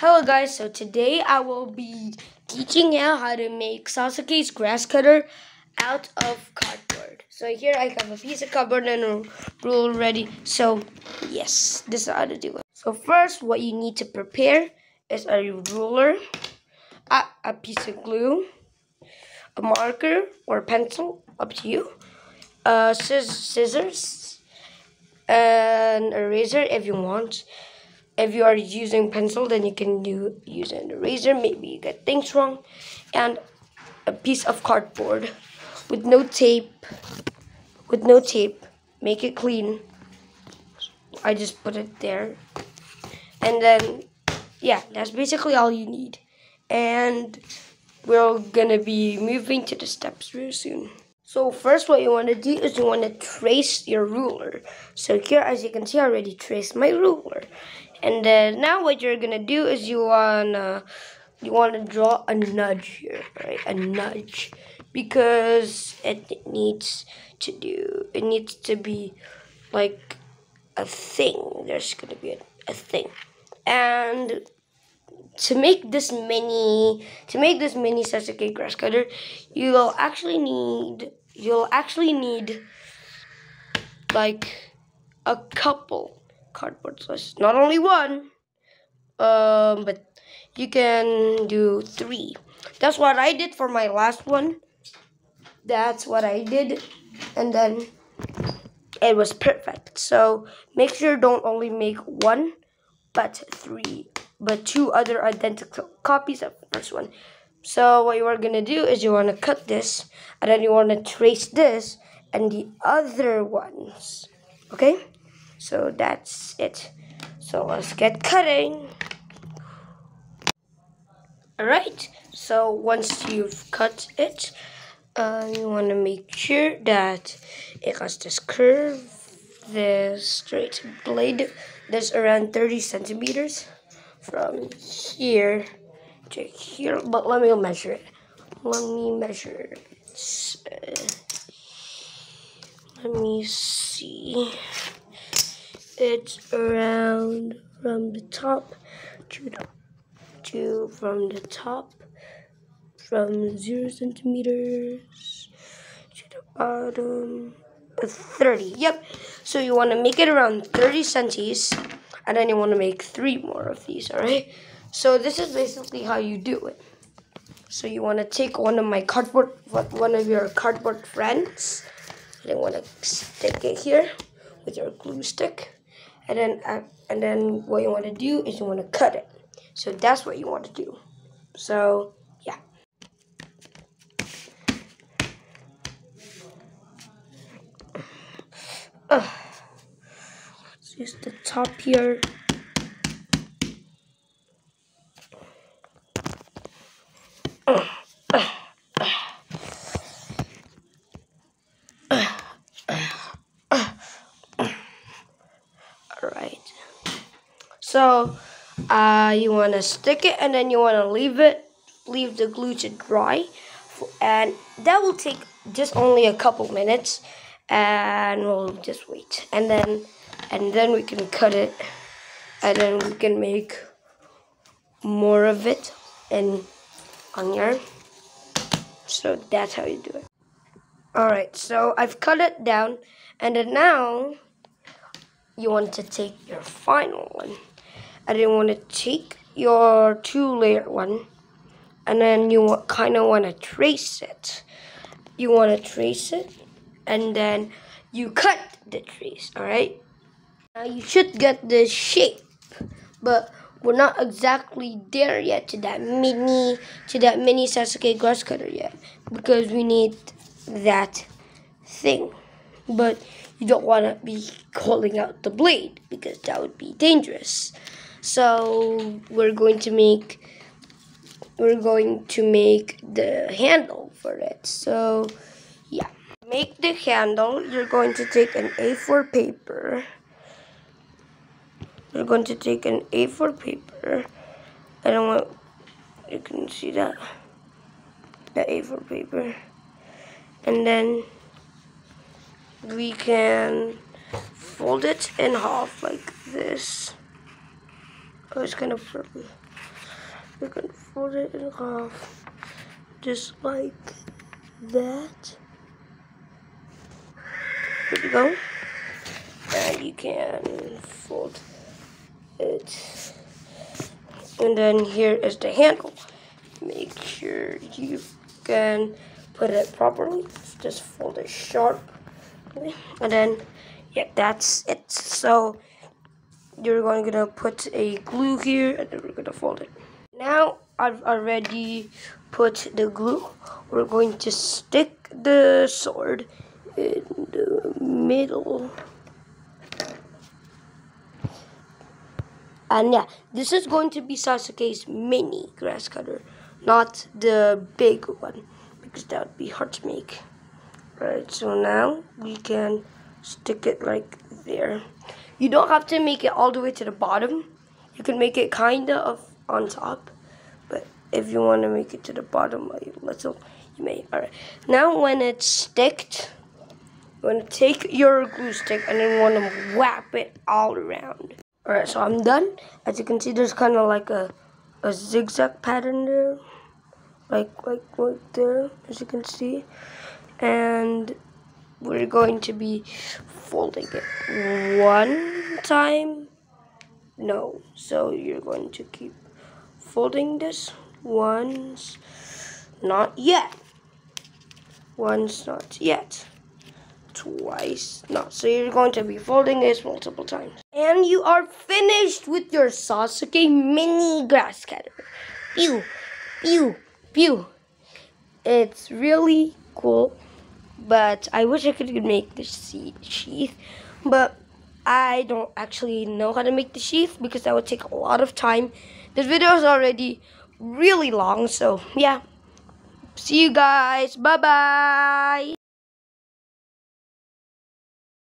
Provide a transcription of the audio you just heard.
Hello guys, so today I will be teaching you how to make Sasuke's grass cutter out of cardboard. So here I have a piece of cardboard and a ruler ready. So yes, this is how to do it. So first what you need to prepare is a ruler, a, a piece of glue, a marker or pencil, up to you, uh, scissors, and a razor if you want if you are using pencil then you can do use an eraser. Maybe you get things wrong. And a piece of cardboard with no tape with no tape. Make it clean. I just put it there. And then yeah that's basically all you need. And we're gonna be moving to the steps real soon. So first what you want to do is you want to trace your ruler. So here as you can see I already traced my ruler. And then now what you're to do is you want to you want to draw a nudge here, right? A nudge because it needs to do it needs to be like a thing. There's to be a, a thing. And to make this mini to make this mini Sasuke grass cutter, you'll actually need you'll actually need like a couple cardboard slices. Not only one, um, but you can do three. That's what I did for my last one. That's what I did. And then it was perfect. So make sure don't only make one, but three, but two other identical copies of the first one. So what you are going to do is you want to cut this and then you want to trace this and the other ones. Okay? So that's it. So let's get cutting. Alright, so once you've cut it, uh, you want to make sure that it has this curve, this straight blade that's around 30 centimeters from here to here, but let me measure it. Let me measure it. Let me see. It's around from the top to the to from the top from zero centimeters to the bottom 30 yep. So you want to make it around 30 centis and then you want to make three more of these all right so this is basically how you do it. So you want to take one of my cardboard, one of your cardboard friends, and you want to stick it here with your glue stick, and then uh, and then what you want to do is you want to cut it. So that's what you want to do. So yeah. Uh, use the top here. So uh, you want to stick it and then you want to leave it, leave the glue to dry. And that will take just only a couple minutes and we'll just wait. And then, and then we can cut it and then we can make more of it and on yarn. So that's how you do it. Alright, so I've cut it down and then now you want to take your final one and then want to take your two layer one and then you kind of want to trace it. You want to trace it and then you cut the trace all right now you should get the shape but we're not exactly there yet to that mini to that mini Sasuke grass cutter yet because we need that thing. But you don't want to be holding out the blade because that would be dangerous so we're going to make we're going to make the handle for it. So yeah. Make the handle, you're going to take an A4 paper. You're going to take an A4 paper. I don't want you can see that the A4 paper. And then we can fold it in half like this. Oh, it's kind of purple. We can fold it in half, just like that. Here we go. And you can fold it. And then here is the handle. Make sure you can put it properly. Just fold it sharp. And then, yeah, that's it. So, you're going to put a glue here and then we're going to fold it. Now, I've already put the glue. We're going to stick the sword in the middle. And yeah, this is going to be Sasuke's mini grass cutter, not the big one, because that would be hard to make. Right, so now we can stick it like there. You don't have to make it all the way to the bottom. You can make it kinda on top, but if you want to make it to the bottom a little, you may. Alright, now when it's sticked, you want to take your glue stick and then want to wrap it all around. Alright, so I'm done. As you can see, there's kind of like a, a zigzag pattern there. Like, like right there, as you can see. And we're going to be folding it one time. No, so you're going to keep folding this once. Not yet. Once, not yet twice. not so you're going to be folding this multiple times. And you are finished with your Sasuke mini grass cutter. Pew, pew, pew. It's really cool, but I wish I could make the sheath, but I don't actually know how to make the sheath because that would take a lot of time. This video is already really long, so yeah. See you guys. Bye-bye.